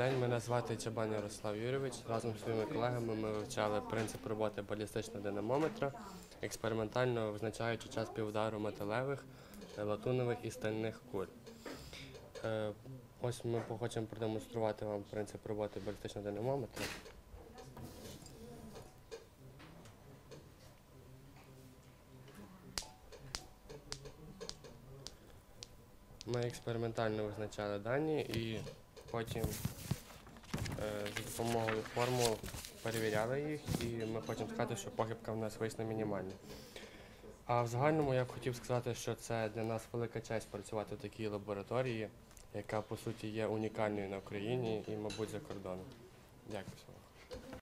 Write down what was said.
Мене звати Чабан Ярослав Юрійович. Разом з своїми колегами ми вивчали принцип роботи балістичного динамометра, експериментально визначаючи час півдару металевих, е, латунових і стальних куль. Е, Ось ми хочемо продемонструвати вам принцип роботи балістичного динамометра. Ми експериментально визначали дані і потім е, за допомогою формул перевіряли їх, і ми хочемо сказати, що похибка в нас вийшла мінімальна. А в загальному я б хотів сказати, що це для нас велика честь працювати в такій лабораторії, яка по суті є унікальною на Україні і, мабуть, за кордоном. Дякую. всім.